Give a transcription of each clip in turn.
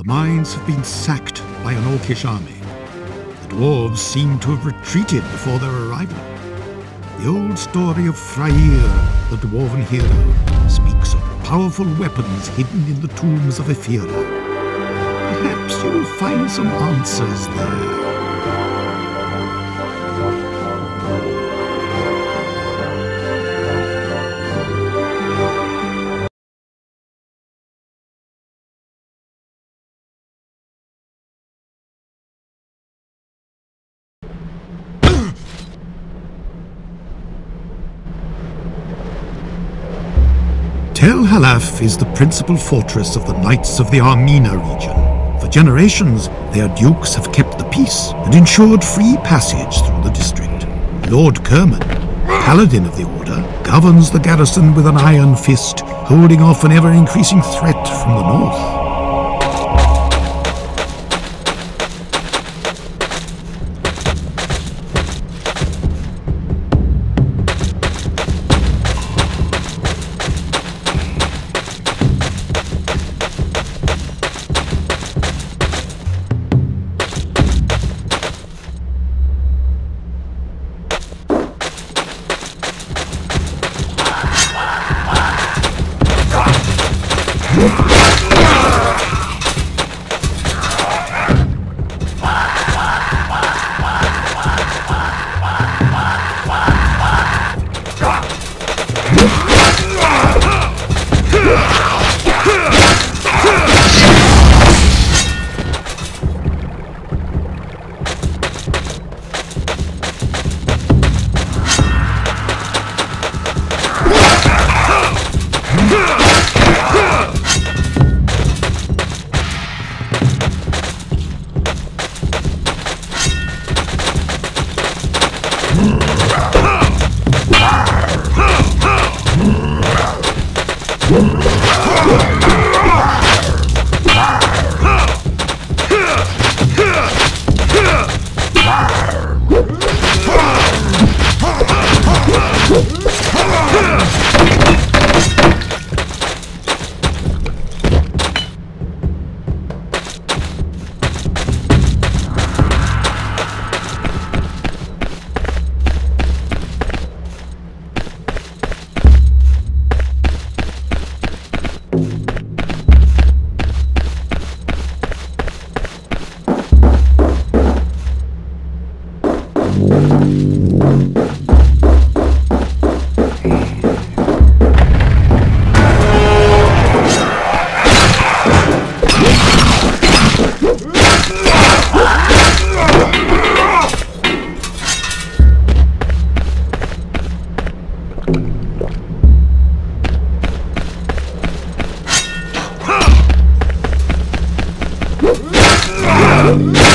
The mines have been sacked by an Orcish army. The dwarves seem to have retreated before their arrival. The old story of Freyr, the dwarven hero, speaks of powerful weapons hidden in the tombs of Ephyra. Perhaps you will find some answers there. Tel Halaf is the principal fortress of the Knights of the Armina region. For generations, their dukes have kept the peace and ensured free passage through the district. Lord Kerman, Paladin of the Order, governs the garrison with an iron fist, holding off an ever-increasing threat from the north. Oh.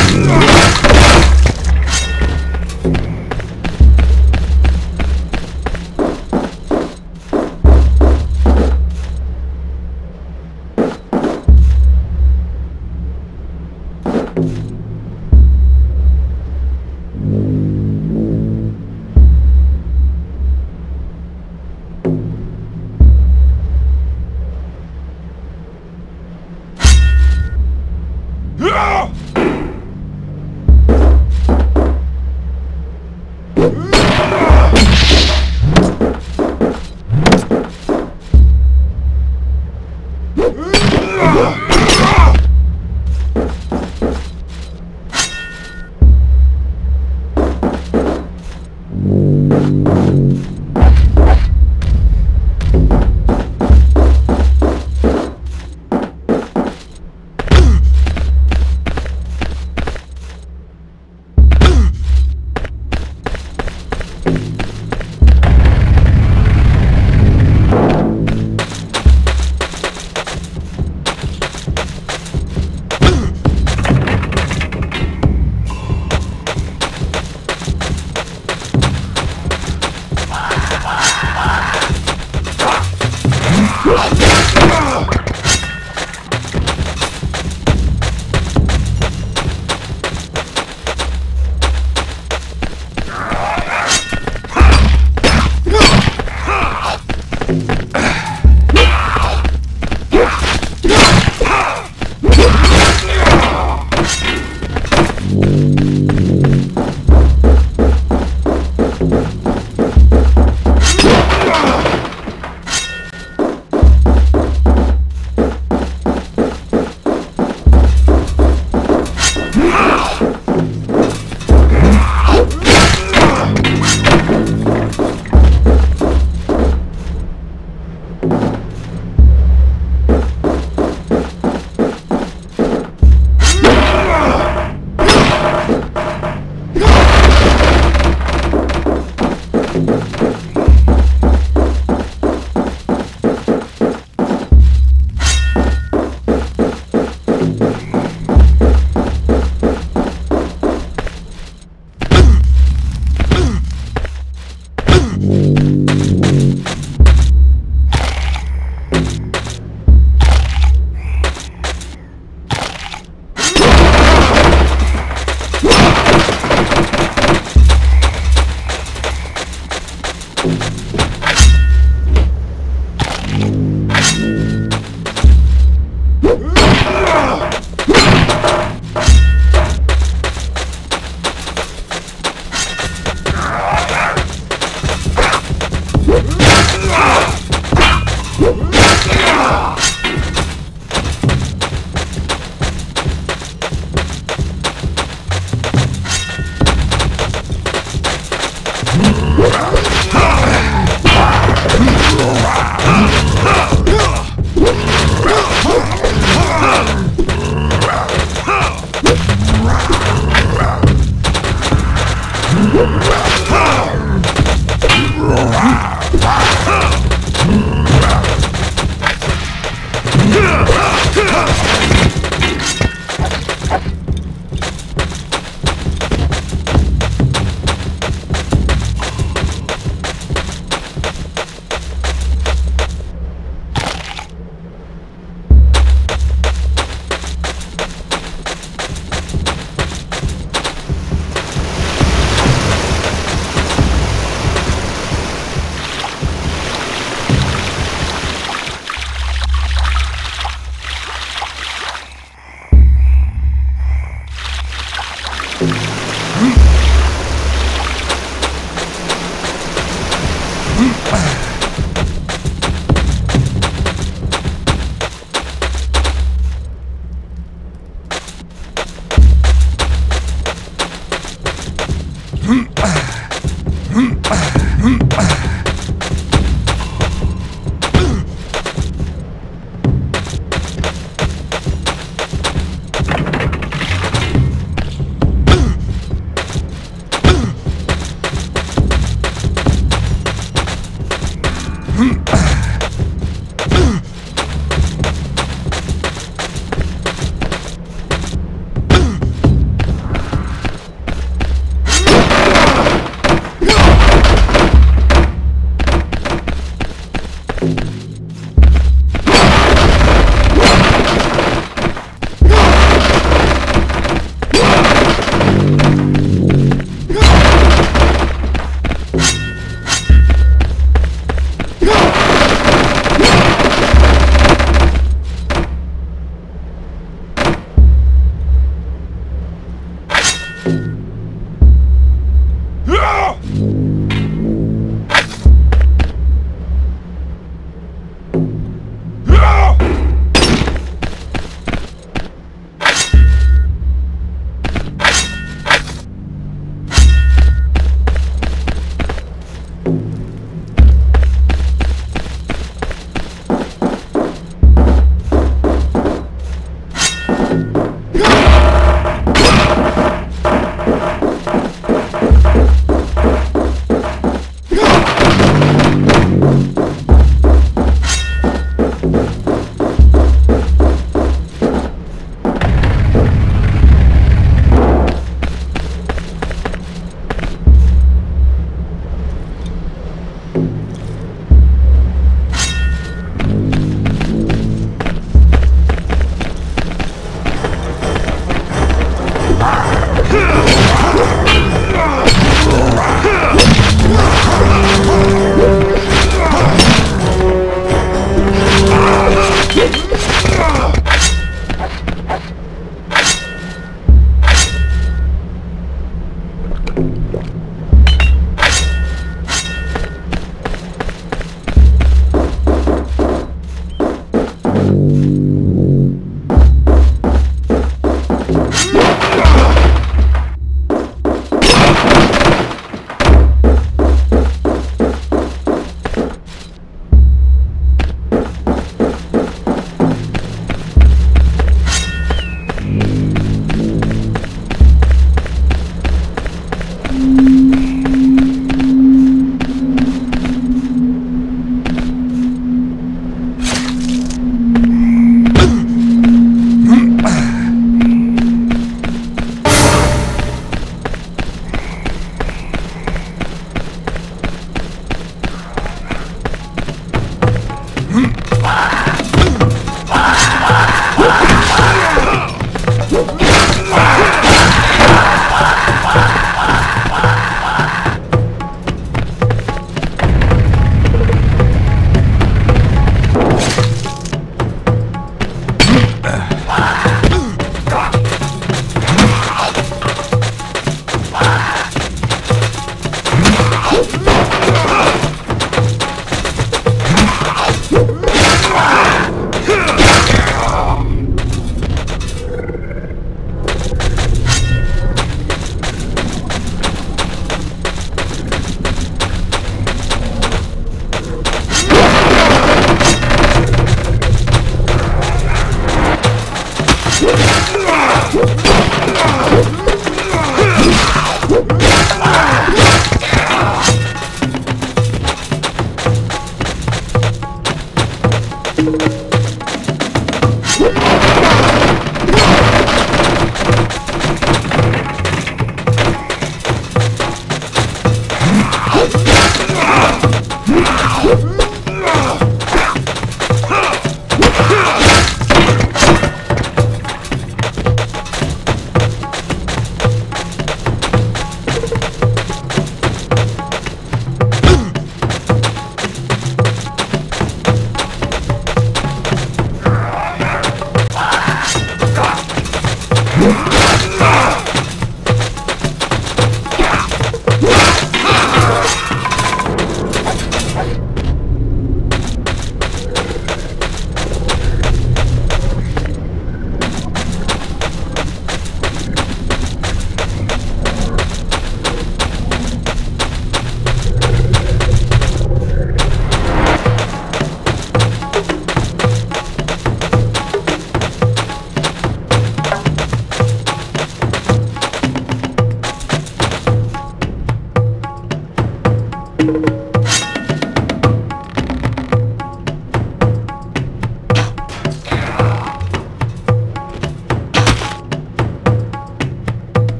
Ah!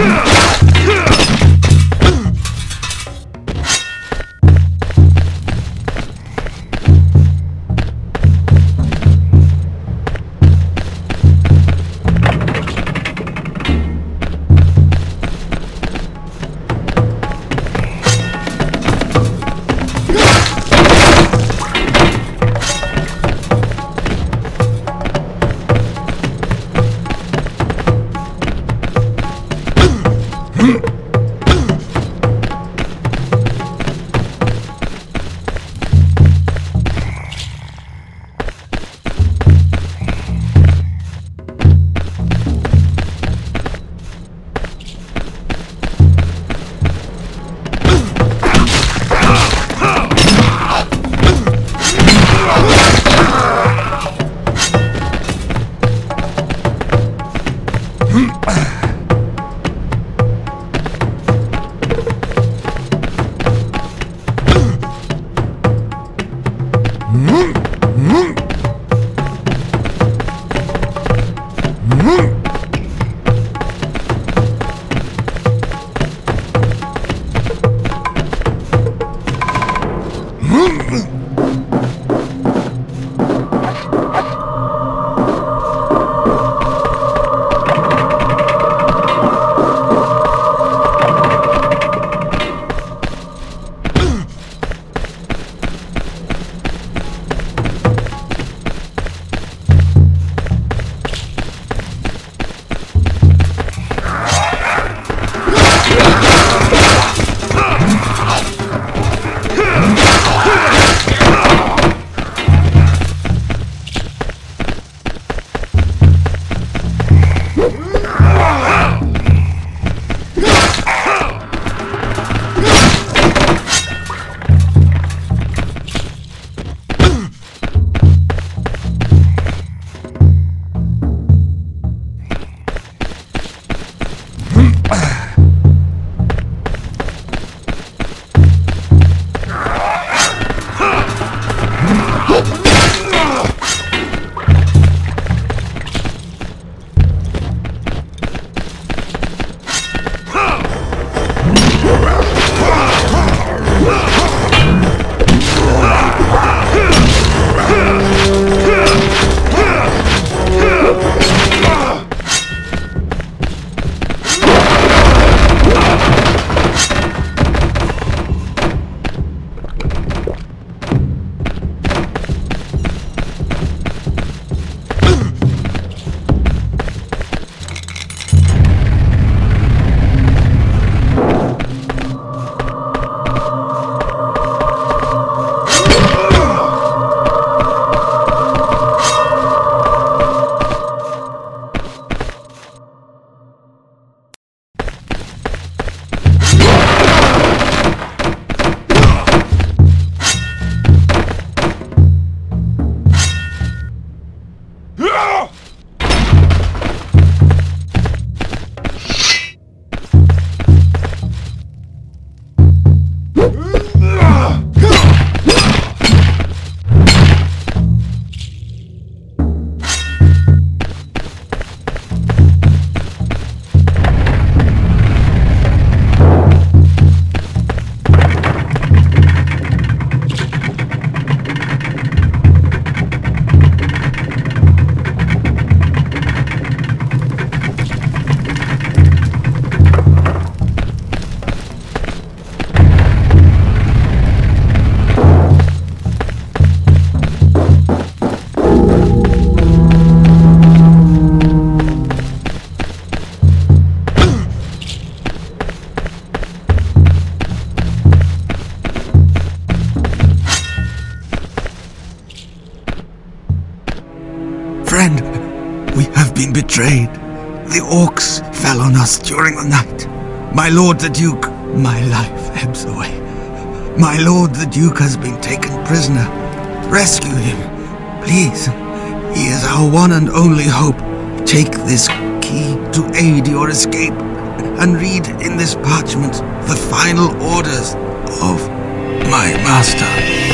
Huh! Ugh! Betrayed. The orcs fell on us during the night. My lord the Duke, my life ebbs away. My lord the Duke has been taken prisoner. Rescue him, please. He is our one and only hope. Take this key to aid your escape and read in this parchment the final orders of my master.